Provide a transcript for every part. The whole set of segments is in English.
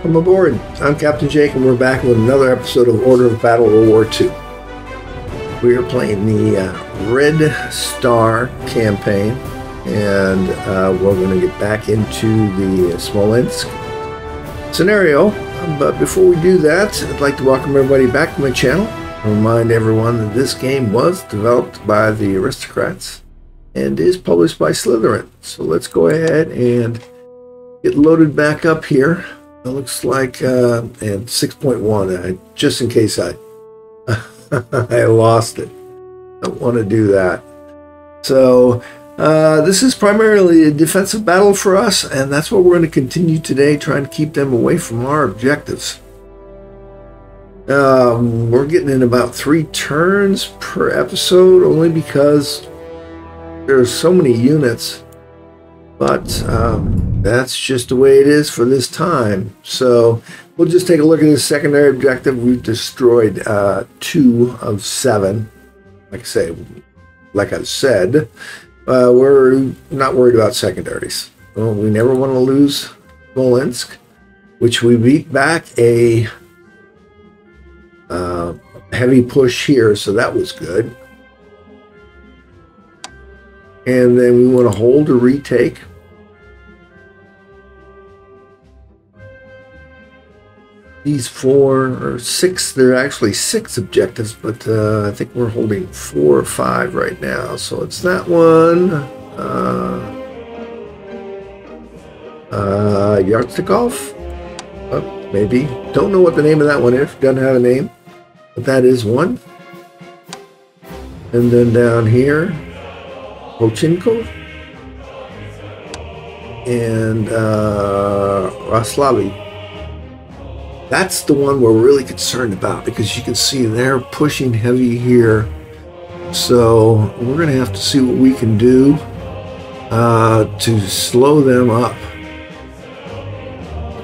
Welcome aboard. I'm Captain Jake, and we're back with another episode of Order of Battle World War II. We are playing the uh, Red Star campaign, and uh, we're going to get back into the Smolensk scenario. But before we do that, I'd like to welcome everybody back to my channel. Remind everyone that this game was developed by the Aristocrats and is published by Slitherine. So let's go ahead and get loaded back up here. It looks like uh, and 6.1, uh, just in case I I lost it. Don't want to do that. So uh, this is primarily a defensive battle for us, and that's what we're going to continue today, trying to keep them away from our objectives. Um, we're getting in about three turns per episode, only because there's so many units but um, that's just the way it is for this time. So we'll just take a look at the secondary objective. We've destroyed uh, two of seven. Like I say, like I said, uh, we're not worried about secondaries. Well, we never want to lose Smolensk, which we beat back a uh, heavy push here, so that was good. And then we want to hold or retake these four or six, there are actually six objectives, but uh, I think we're holding four or five right now. So it's that one. Uh, uh? Oh, maybe. Don't know what the name of that one is. Doesn't have a name. But that is one. And then down here, Hochinko. And uh, Roslavl. That's the one we're really concerned about because you can see they're pushing heavy here. So we're going to have to see what we can do uh, to slow them up.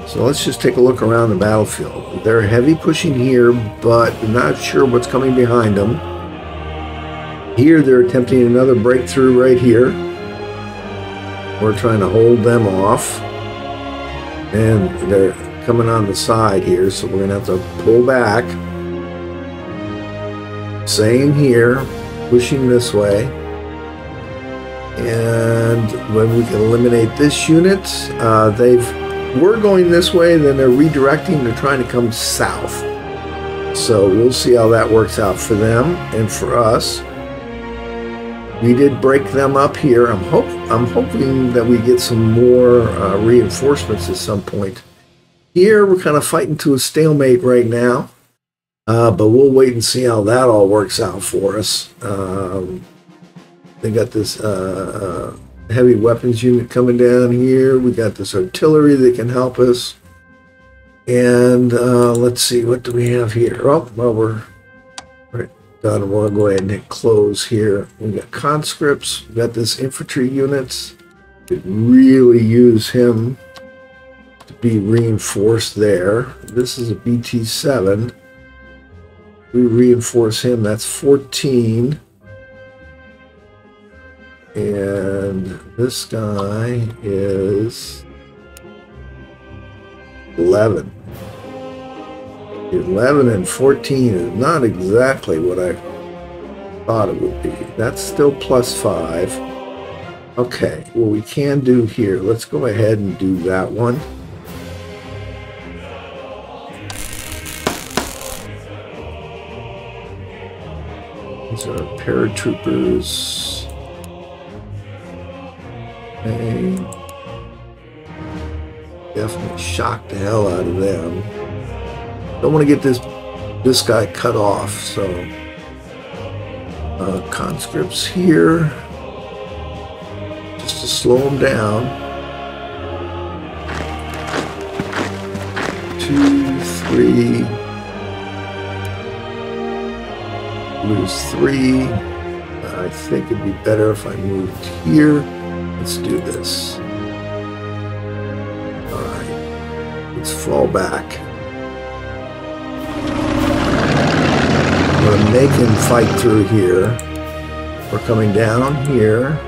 So let's just take a look around the battlefield. They're heavy pushing here, but not sure what's coming behind them. Here they're attempting another breakthrough right here. We're trying to hold them off. And they're coming on the side here, so we're going to have to pull back. Same here, pushing this way. And when we can eliminate this unit, uh, they've we're going this way, then they're redirecting, they're trying to come south. So we'll see how that works out for them and for us. We did break them up here. I'm hope I'm hoping that we get some more uh, reinforcements at some point. Here, we're kind of fighting to a stalemate right now, uh, but we'll wait and see how that all works out for us. Um, they got this uh, uh, heavy weapons unit coming down here. We got this artillery that can help us. And uh, let's see, what do we have here? Oh, well, we're right done. We'll go ahead and hit close here. We got conscripts. We got this infantry units. Could really use him be reinforced there. This is a BT7. We reinforce him, that's 14. And this guy is 11. 11 and 14 is not exactly what I thought it would be. That's still plus 5. Okay, what we can do here, let's go ahead and do that one. These are paratroopers. Okay. Definitely shocked the hell out of them. Don't want to get this this guy cut off, so uh, conscripts here just to slow them down. Two, three, lose three. Uh, I think it'd be better if I moved here. Let's do this. All right, let's fall back. I'm gonna make him fight through here. We're coming down here.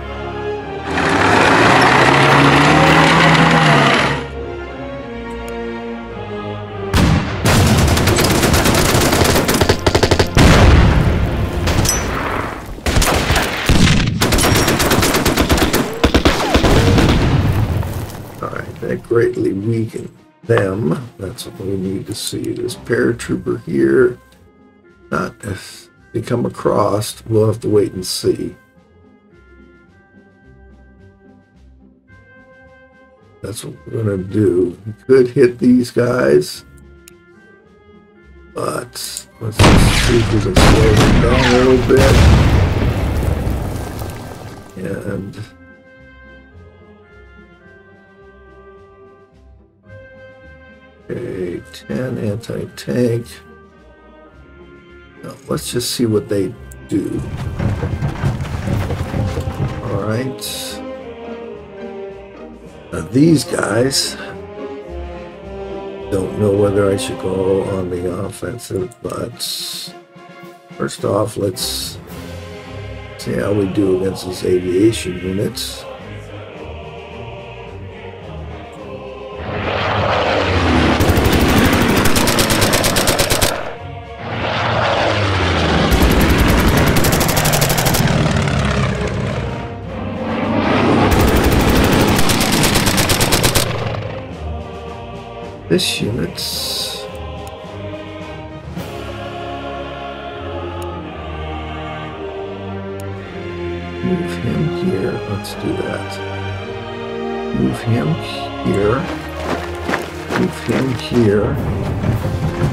Greatly weakened them. That's what we need to see. This paratrooper here, not if they come across, we'll have to wait and see. That's what we're gonna do. We could hit these guys, but let's just see if we can slow them down a little bit. And Okay, 10 anti-tank. Now, let's just see what they do. All right. Now, these guys don't know whether I should go on the offensive, but first off, let's see how we do against these aviation units. This unit's move him here. Let's do that. Move him here. Move him here.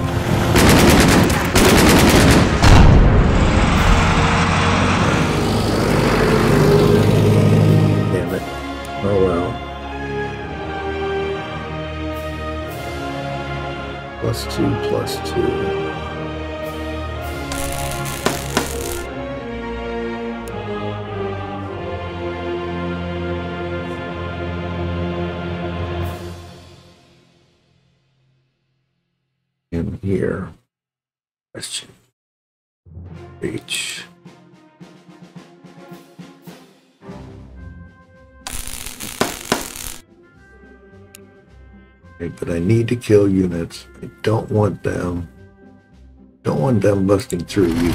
Plus two plus two. In here, question H. Okay, but I need to kill units. Don't want them. Don't want them busting through you.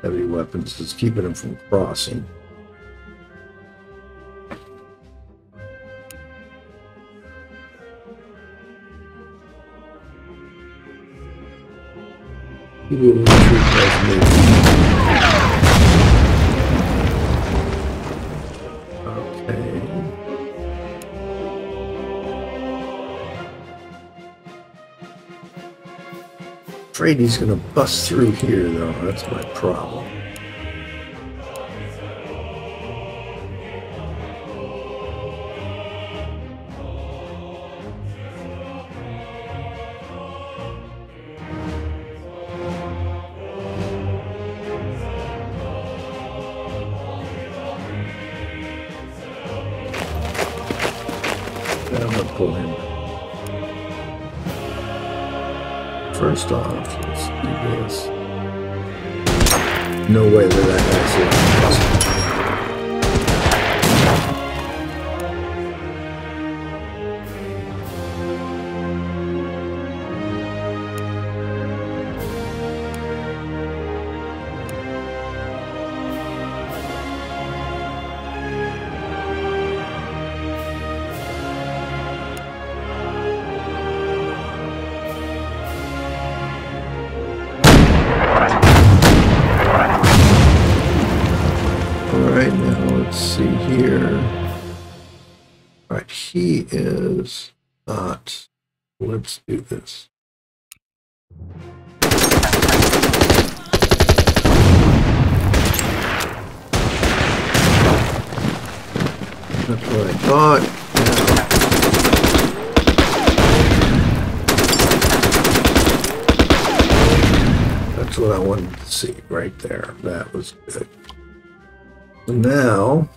Heavy weapons is keeping them from crossing. Will retreat as Afraid he's gonna bust through here though, that's my problem. No way Let's do this. That's what I thought. That's what I wanted to see right there. That was good. So now,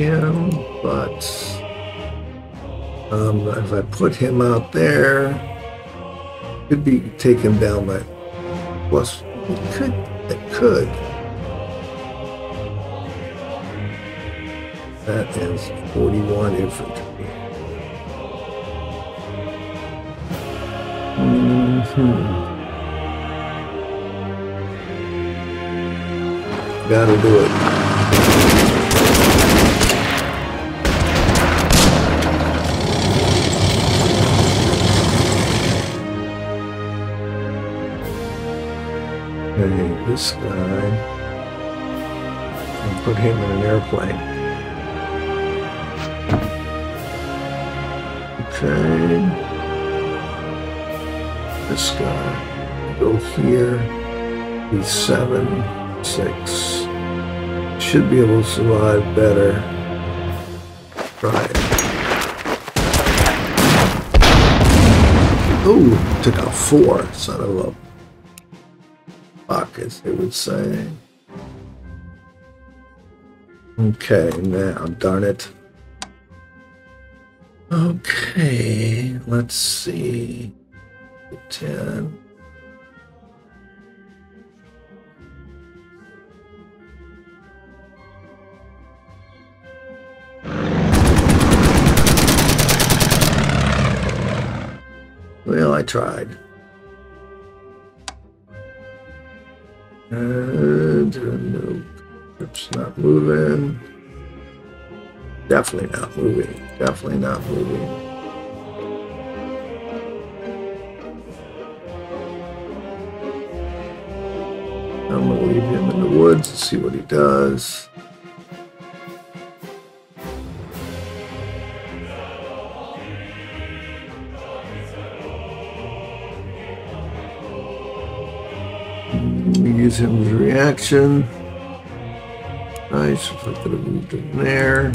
him, but um, if I put him out there, could be taken down by plus. It could. It could. That is 41 infantry. hmm Gotta do it. This guy. And put him in an airplane. Okay. This guy. Go here. He's seven, six. Should be able to survive better. It. Ooh, took out four, son of a fuck, as they would say. Okay, now, darn it. Okay, let's see. 10. Well, I tried. And uh, no, it's not moving. Definitely not moving. Definitely not moving. I'm gonna leave him in the woods and see what he does. Use him as a reaction. Nice, if I could have moved him there.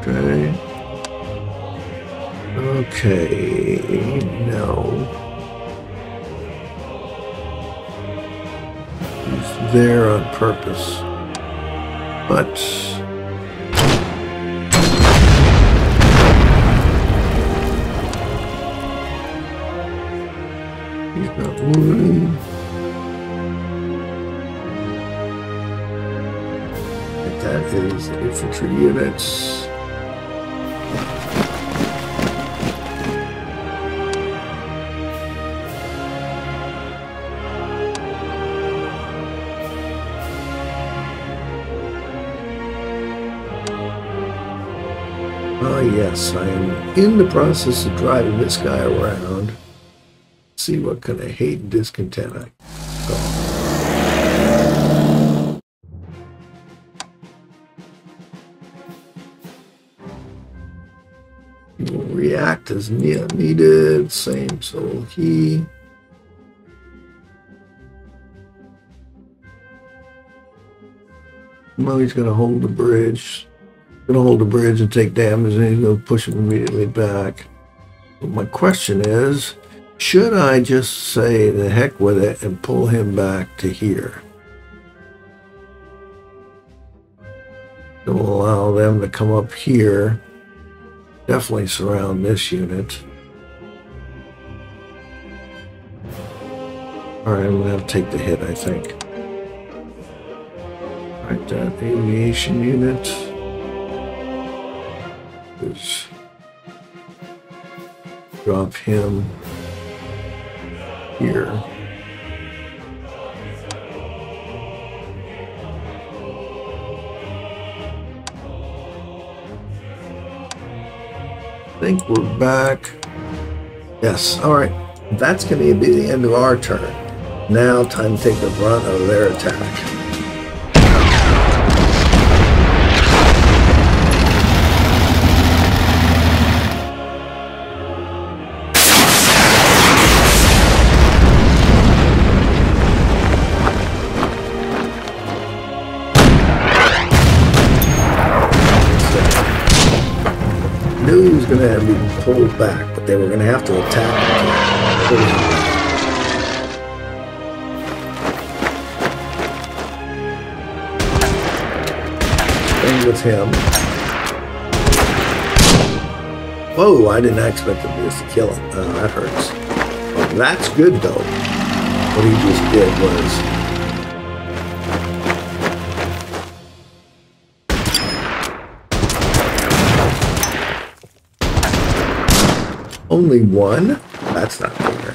Okay. Okay, no. He's there on purpose. But he's not moving. And that is infantry units. Ah, yes, I am in the process of driving this guy around. See what kind of hate and discontent I react as needed. Same, so will he. He's going to hold the bridge gonna hold the bridge and take damage and he's gonna push him immediately back. But my question is, should I just say the heck with it and pull him back to here? To allow them to come up here. Definitely surround this unit. Alright, I'm have to take the hit, I think. Alright, that aviation unit is drop him here. I think we're back. Yes, all right. That's going to be the end of our turn. Now, time to take the brunt of their attack. Going to have to pulled back, but they were going to have to attack with him. Whoa, I didn't expect him just to kill him. Oh, that hurts. That's good, though. What he just did was Only one? That's not fair.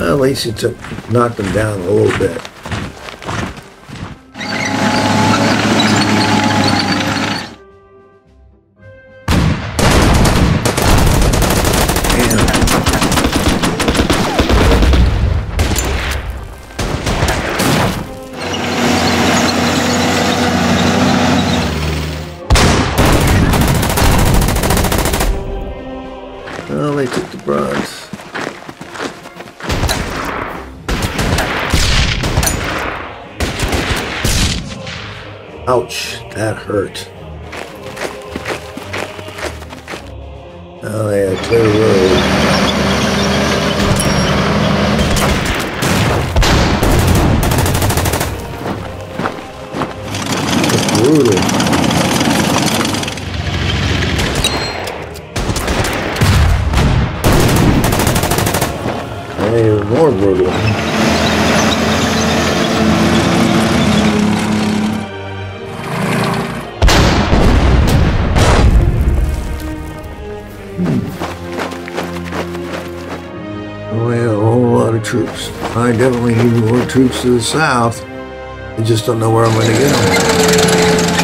At least you took knocked them down a little bit. Hurt. Troops to the south. I just don't know where I'm going to get them.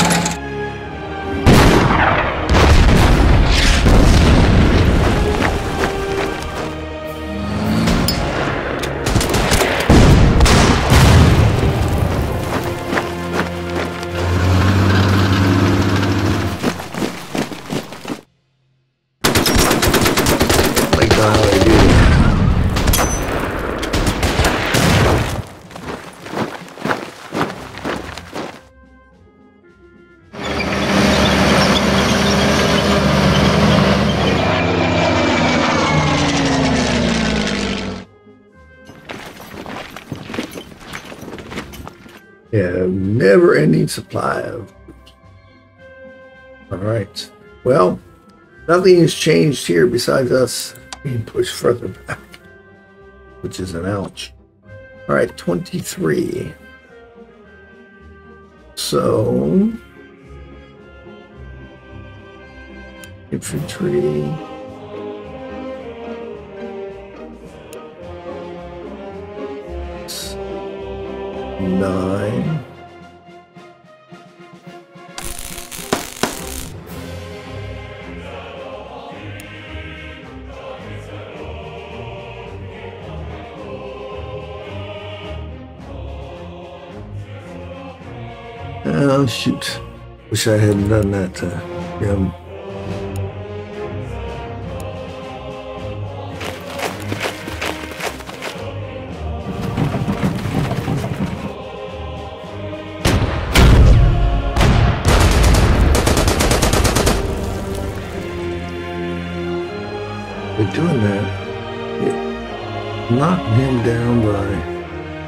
Yeah, never ending supply of All right. Well, nothing has changed here besides us being pushed further back, which is an ouch. All right, 23. So, infantry. Nine. Oh shoot. Wish I hadn't done that uh, to him.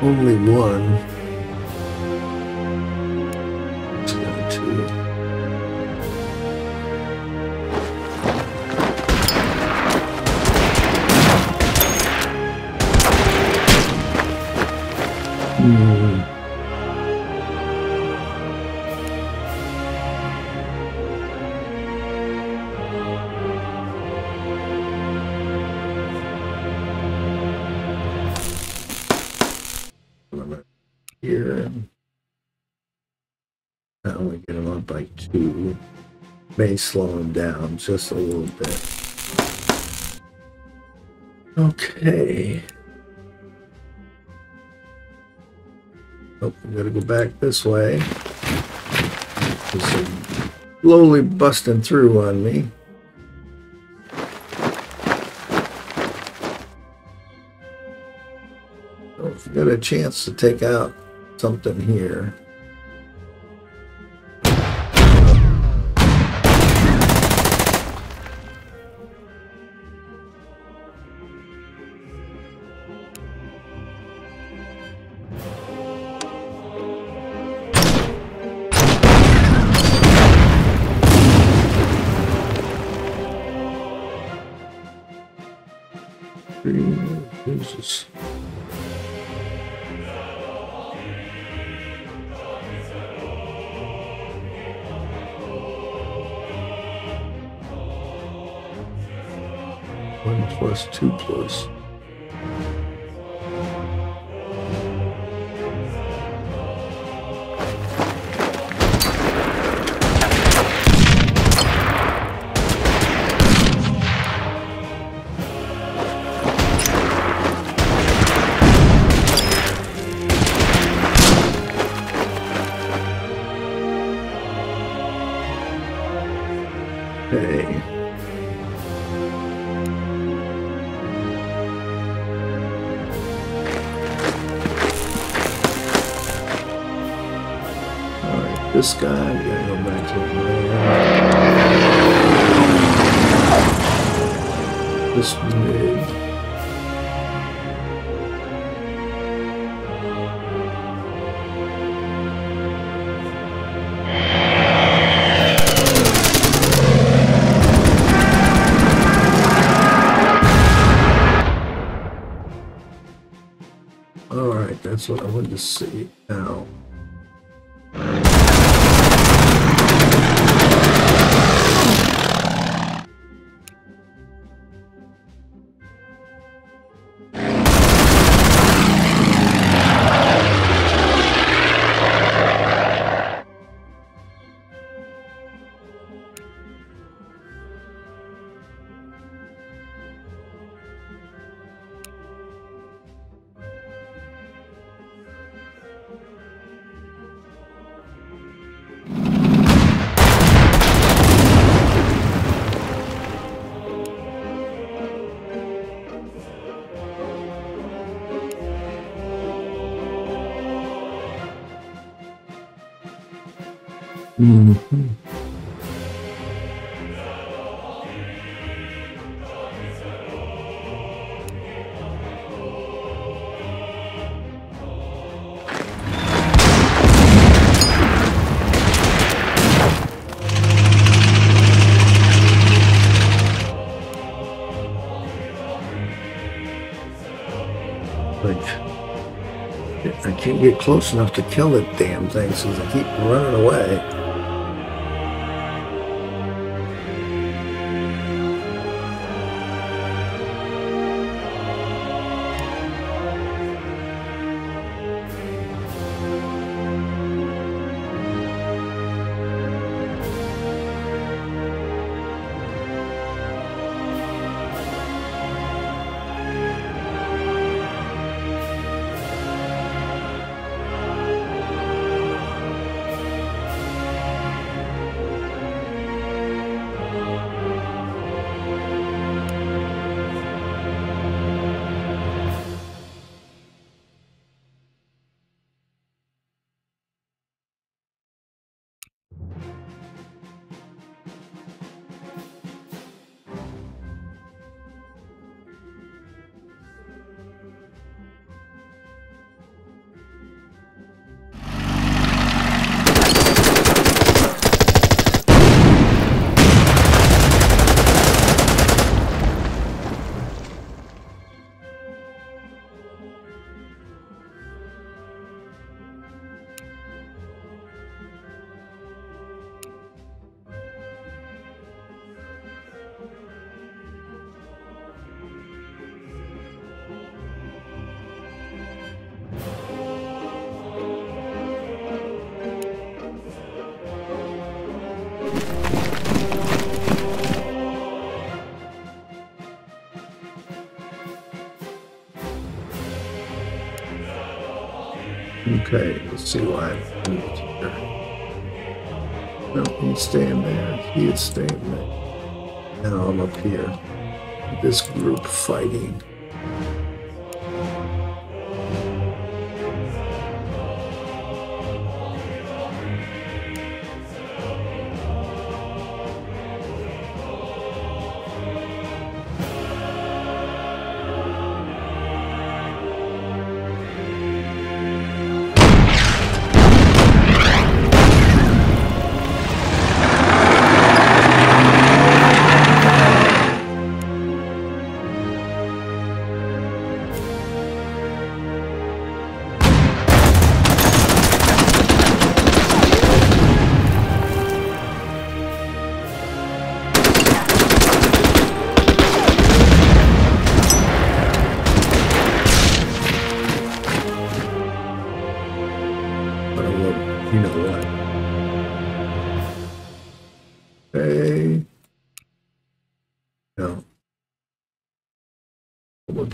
Only one. Here. I only get him up by two. May slow him down just a little bit. Okay. Oh, I gotta go back this way. Slowly busting through on me. Oh, forget it a chance to take out something here. This guy, we gotta go back to man. This mid. All right, that's what I wanted to see now. Mhm. Like, I can't get close enough to kill the damn thing since I keep running away. Okay, let's see why I moved here. No, he's staying there. He is staying there. Now I'm up here. This group fighting.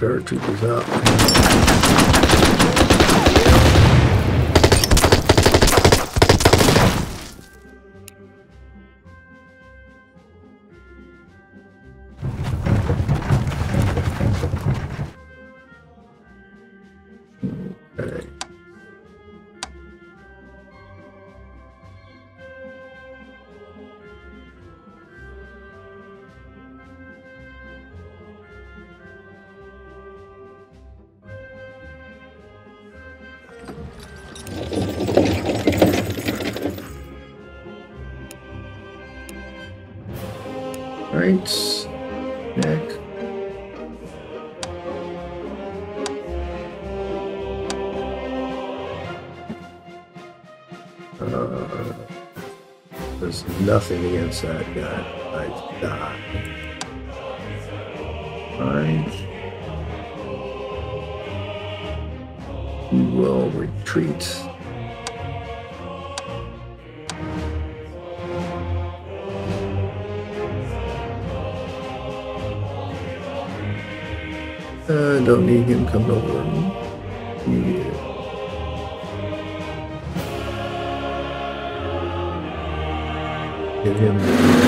Paratroopers out. There's nothing against that guy. I die. Right. We will retreat. Uh, don't need him coming over. Yeah. Give him.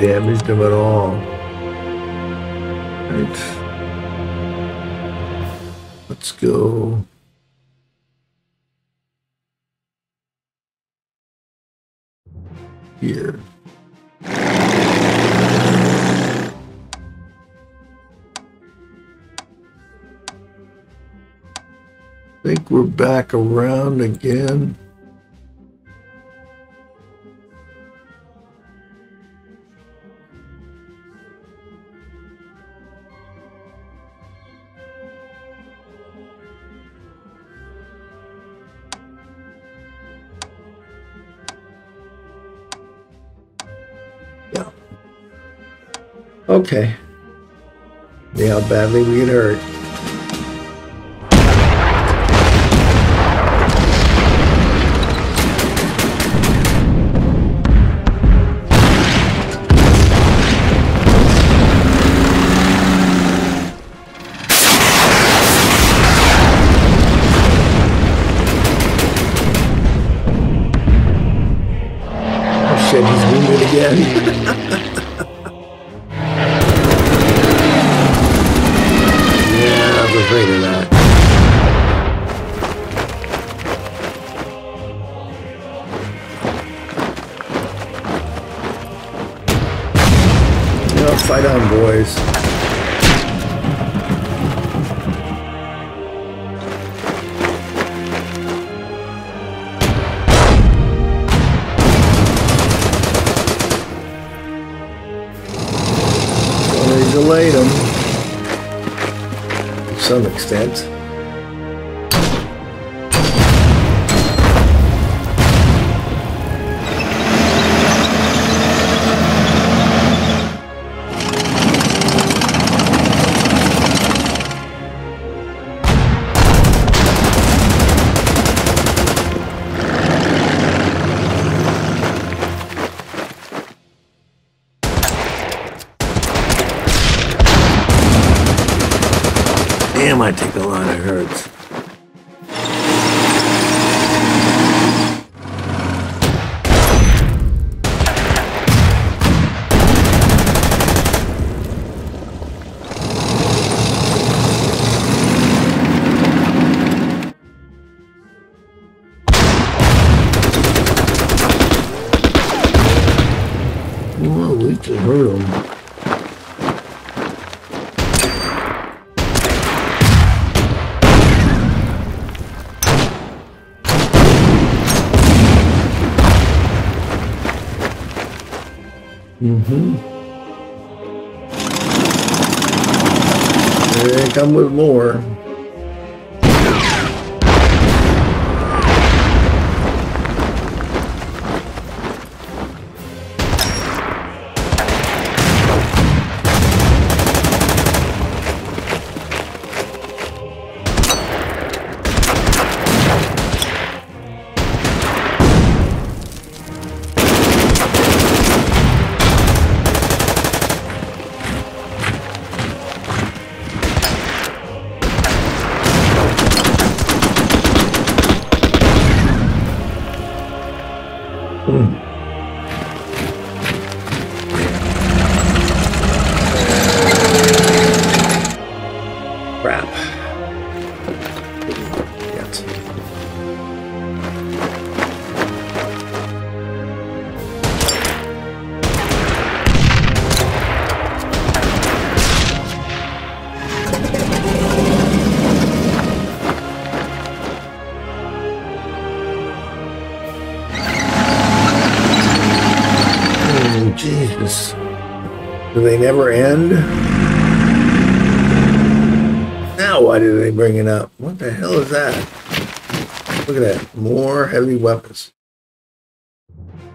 Damaged him at all. Right. Let's go. Here. I think we're back around again. Okay. See how badly we get hurt. Mm-hmm. Come with more.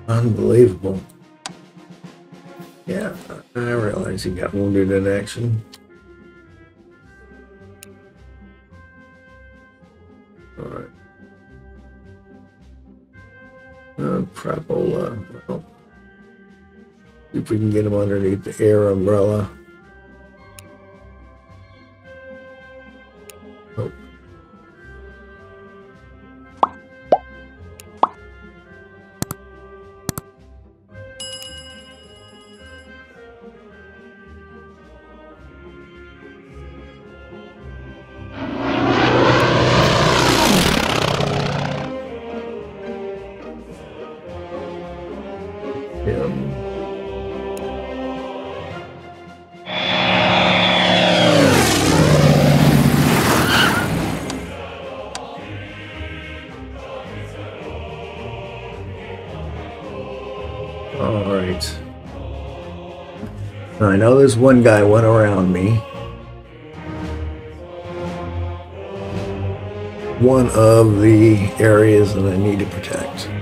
Unbelievable. Yeah, I realize he got wounded in action. Alright. Uh, if we can get him underneath the air umbrella. There's one guy went around me. One of the areas that I need to protect.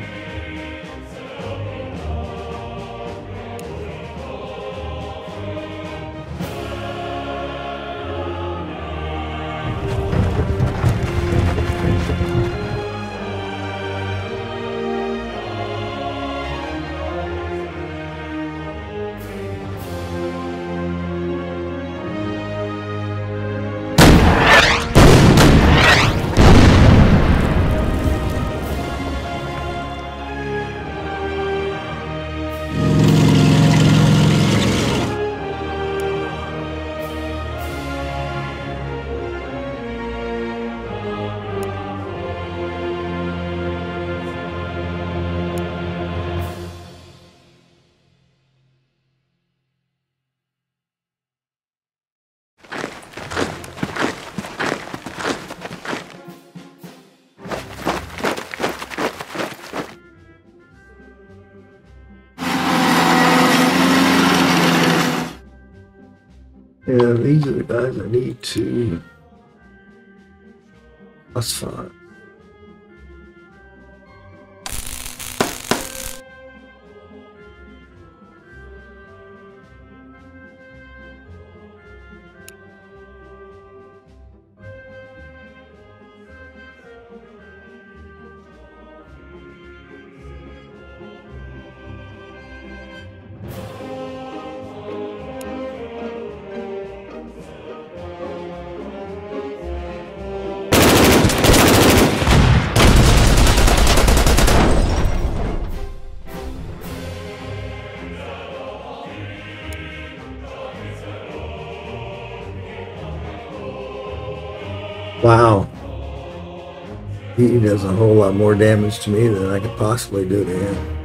Yeah, these are the guys I need to. That's fine. He does a whole lot more damage to me than I could possibly do to him.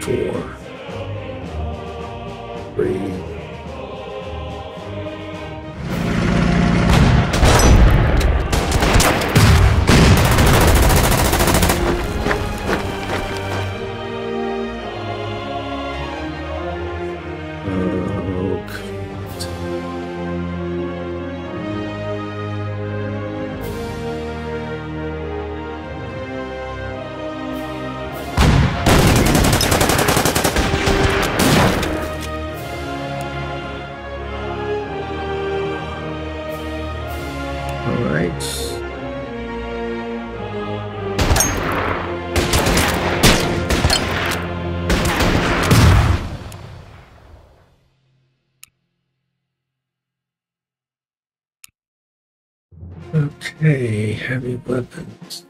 Four, three, uh, Okay. Okay, heavy weapons.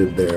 Extended there,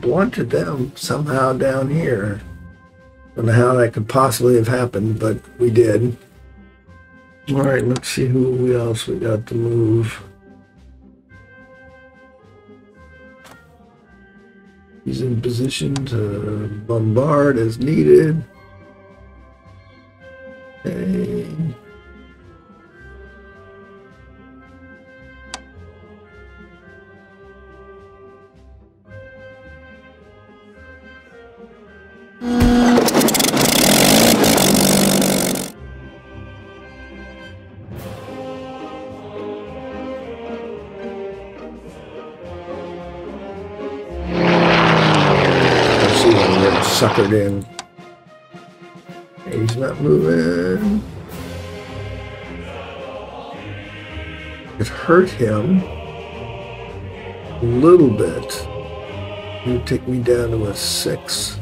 blunted them somehow down here. I don't know how that could possibly have happened, but we did. All right, let's see who else we got to move. He's in position to bombard as needed. Okay. In. He's not moving. It hurt him a little bit. He would take me down to a six.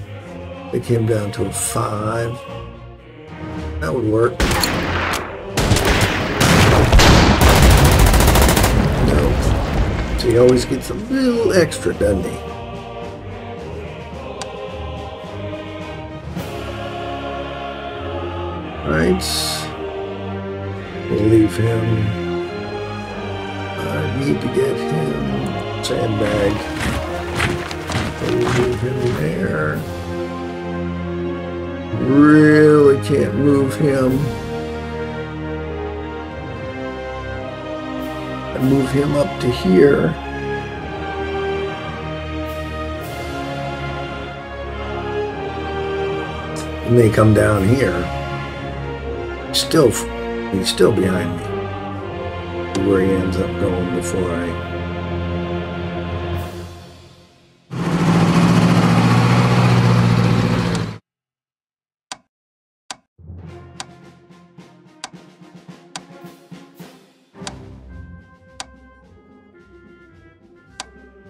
They came down to a five. That would work. No. So he always gets a little extra, doesn't he? Right. We'll leave him. I need to get him sandbag. Move him there. Really can't move him. I move him up to here. And they come down here still he's still behind me where he ends up going before I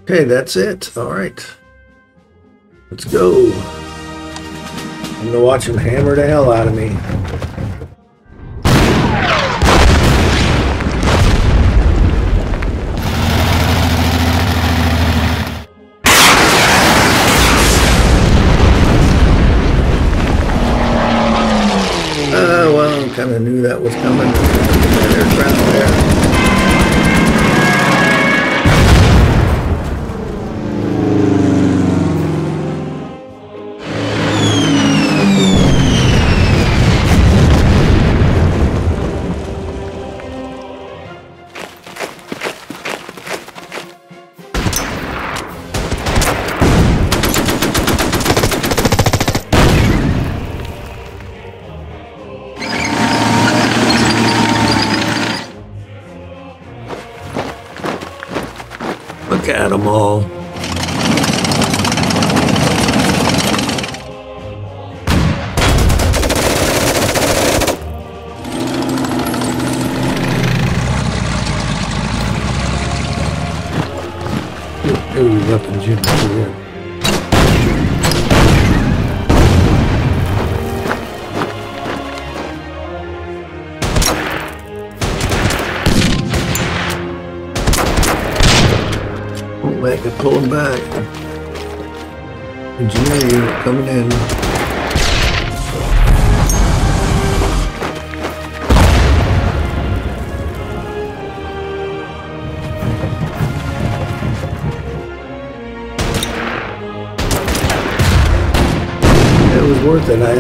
Okay, that's it. All right. Let's go. I'm gonna watch him hammer the hell out of me. Of knew that was coming.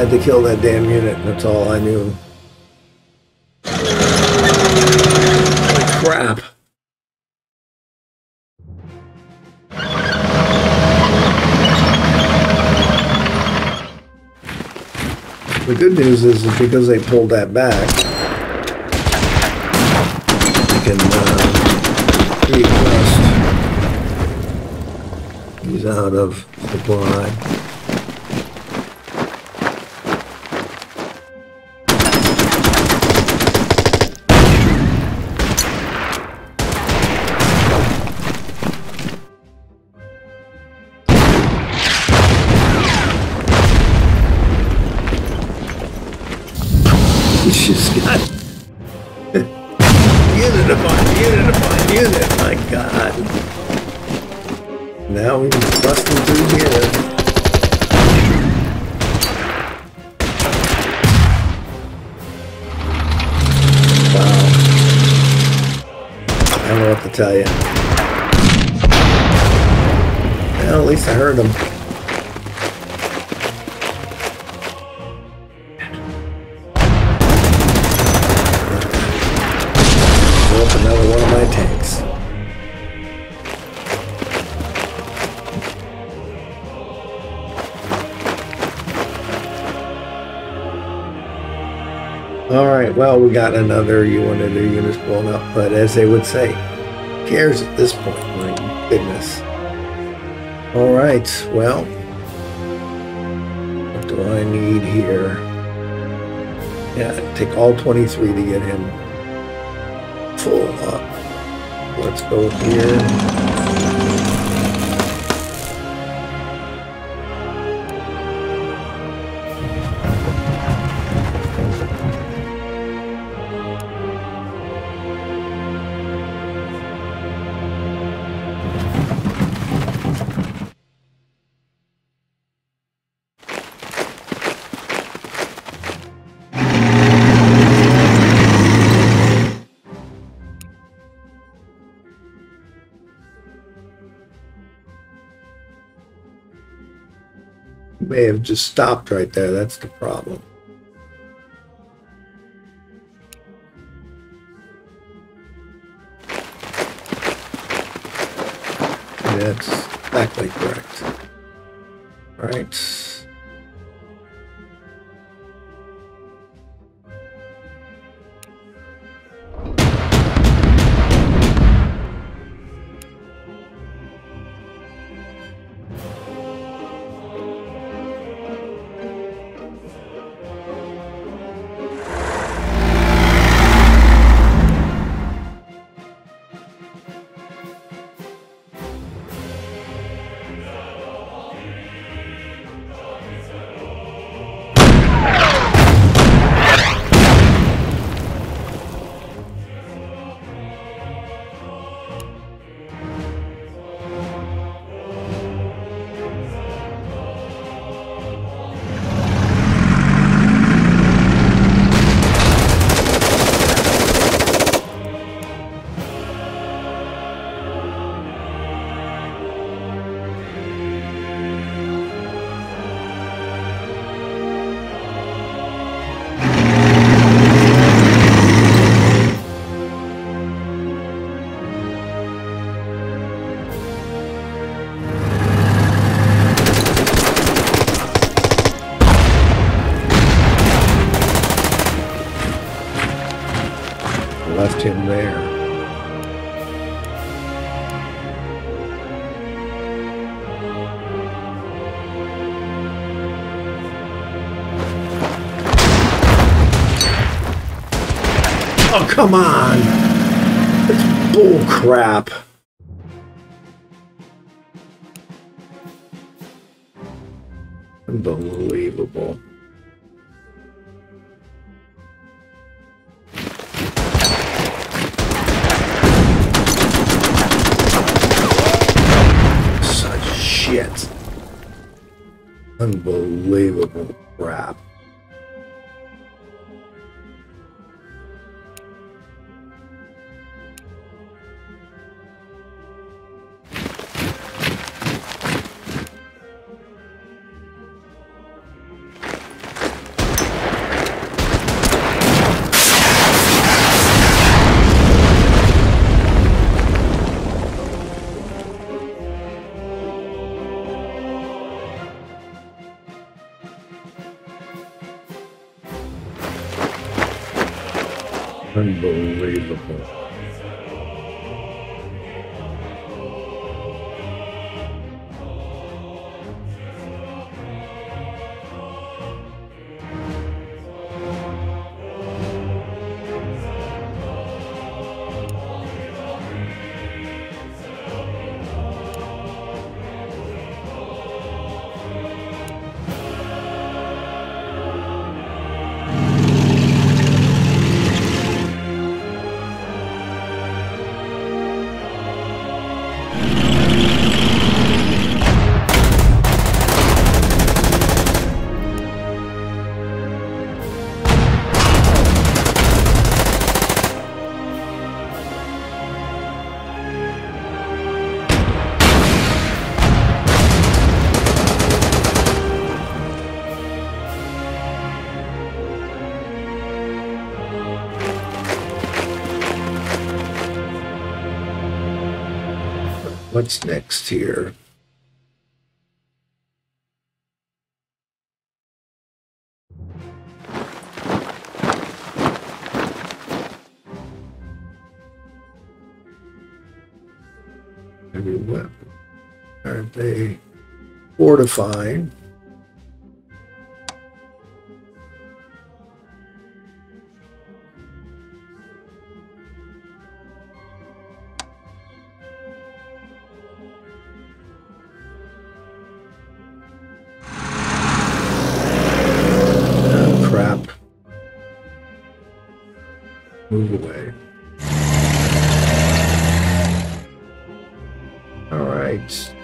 Had to kill that damn unit. That's all I knew. Holy crap. The good news is, because they pulled that back, they can uh, request. He's out of supply. Got another one of their units blown up, but as they would say, cares at this point? My goodness. All right, well, what do I need here? Yeah, take all 23 to get him full up. Let's go here. May have just stopped right there. That's the problem. That's exactly correct. All right. Oh, come on! It's bull crap. Unbelievable. Such shit. Unbelievable crap. What's next here? Heavy weapon. Aren't they fortifying? Move away. All right.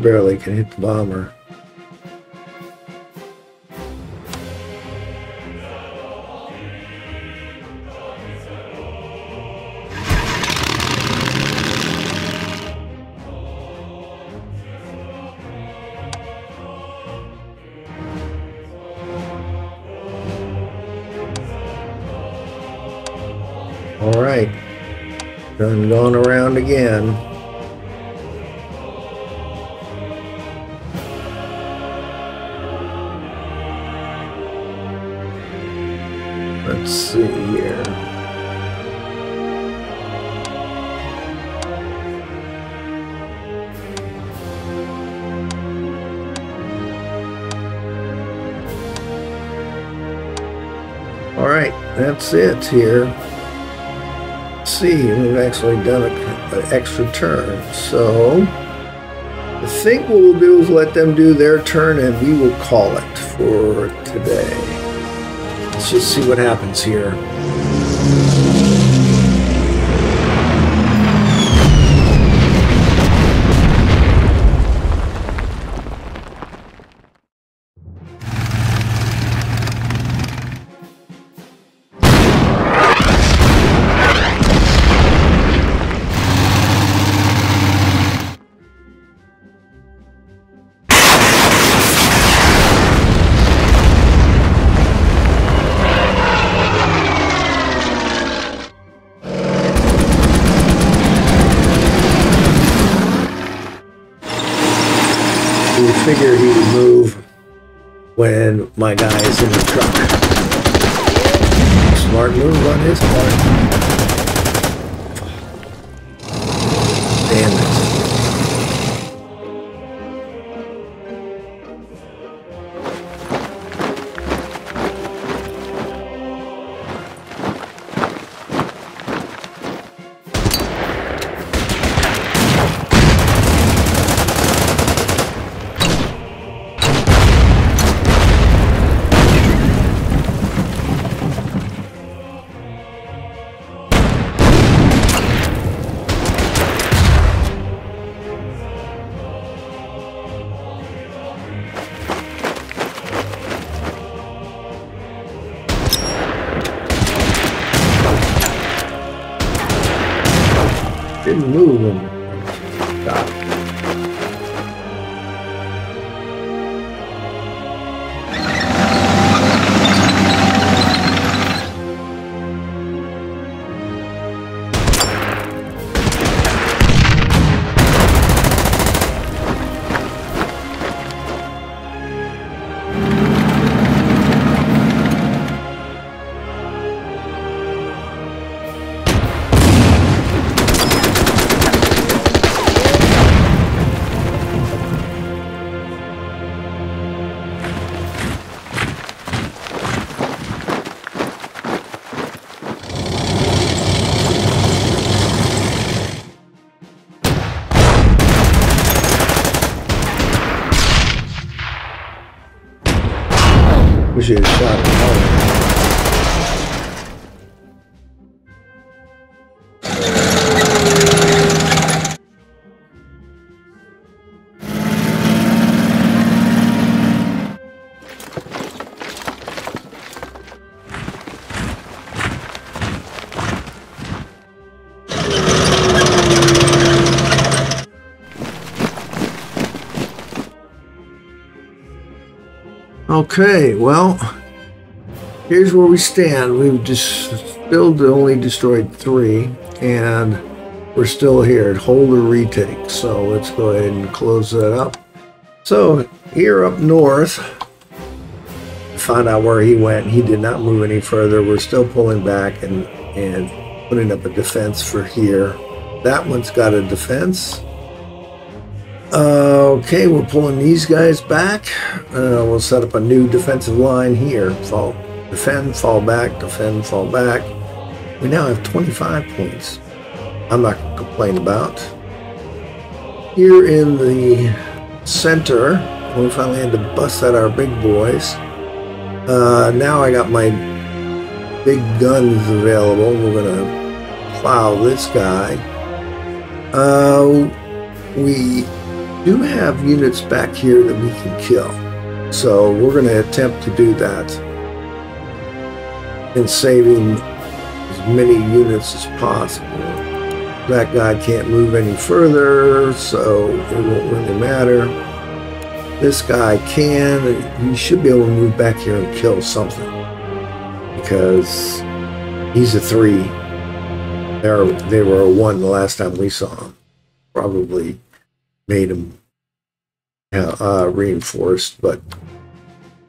Barely can hit the bomber. Around again. Let's see here. All right, that's it here. See, we've actually done an extra turn. So I think what we'll do is let them do their turn and we will call it for today. Let's just see what happens here. My guy Okay, well, here's where we stand. We've just still only destroyed three, and we're still here at hold or retake. So let's go ahead and close that up. So here up north, found out where he went. He did not move any further. We're still pulling back and and putting up a defense for here. That one's got a defense. Uh, okay, we're pulling these guys back. Uh, we'll set up a new defensive line here. Fall, defend, fall back, defend, fall back. We now have 25 points. I'm not going to complain about. Here in the center, we finally had to bust out our big boys. Uh, now I got my big guns available. We're going to plow this guy. Uh, we do have units back here that we can kill. So we're going to attempt to do that and saving as many units as possible. That guy can't move any further, so it won't really matter. This guy can. He should be able to move back here and kill something because he's a three. They're, they were a one the last time we saw him. Probably made him uh, reinforced. But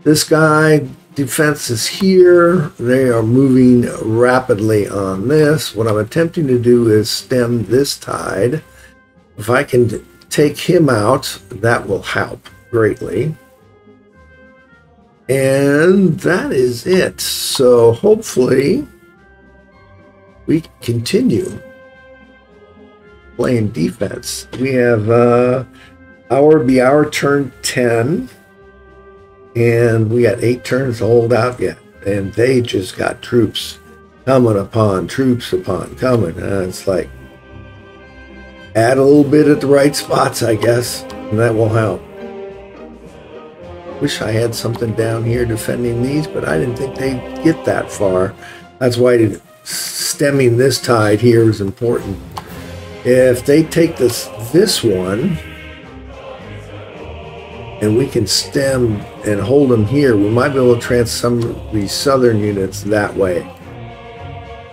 this guy, defense is here. They are moving rapidly on this. What I'm attempting to do is stem this tide. If I can take him out, that will help greatly. And that is it. So hopefully we continue playing defense. We have uh, our be our turn 10, and we got eight turns to hold out yet. And they just got troops coming upon troops upon coming. And it's like add a little bit at the right spots, I guess, and that will help. Wish I had something down here defending these, but I didn't think they'd get that far. That's why stemming this tide here is important. If they take this this one, and we can stem and hold them here, we might be able to transfer some of these southern units that way.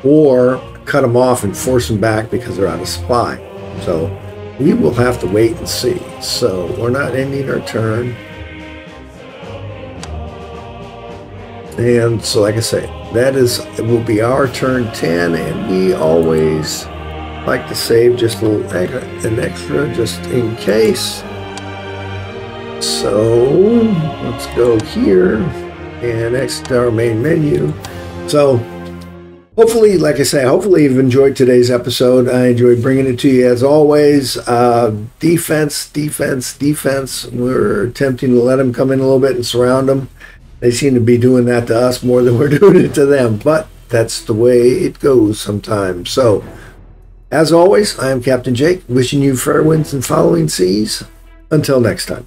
Or cut them off and force them back because they're out of supply. So we will have to wait and see. So we're not ending our turn. And so, like I say, that is it will be our turn 10, and we always like to save just a little an extra just in case. So let's go here and exit our main menu. So hopefully, like I say, hopefully you've enjoyed today's episode. I enjoyed bringing it to you as always. Uh, defense, defense, defense. We're attempting to let them come in a little bit and surround them. They seem to be doing that to us more than we're doing it to them, but that's the way it goes sometimes. So, as always, I am Captain Jake, wishing you fair winds and following seas. Until next time.